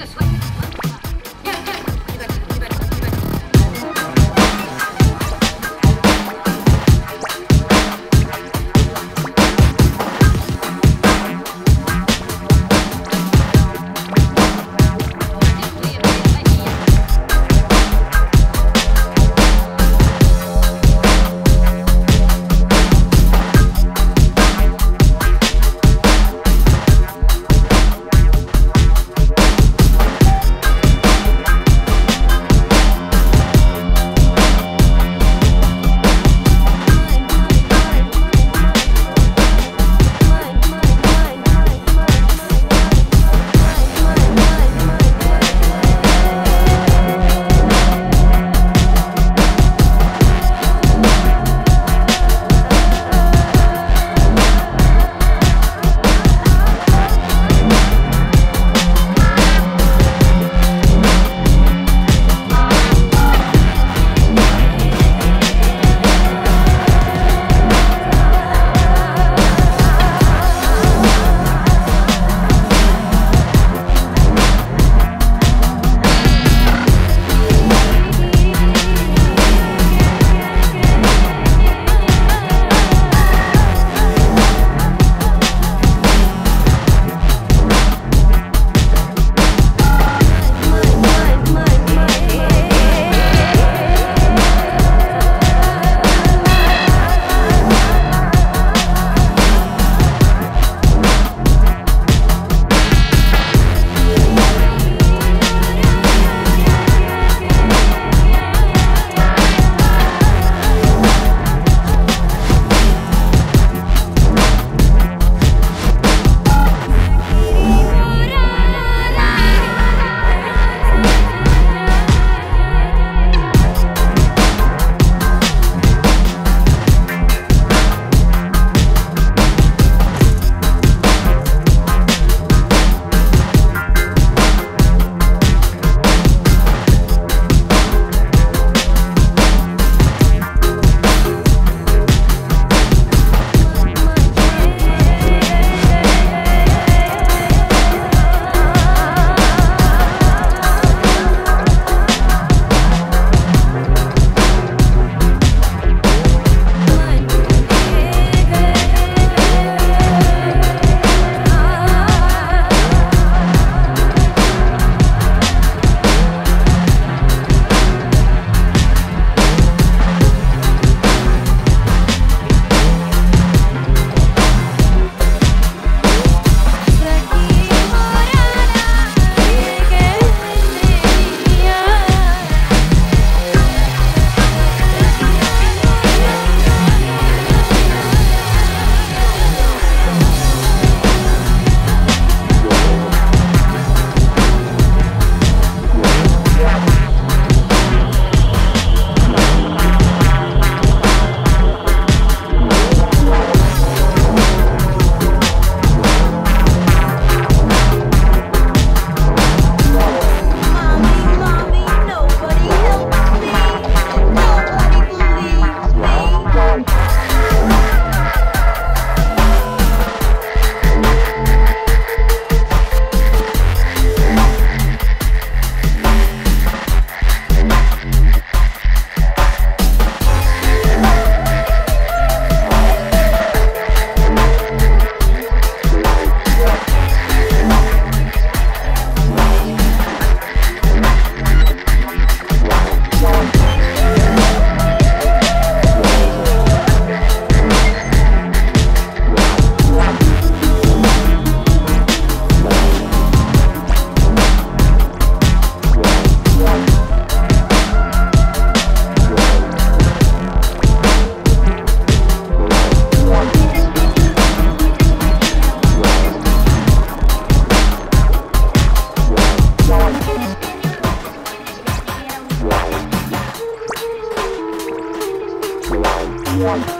the switch. One.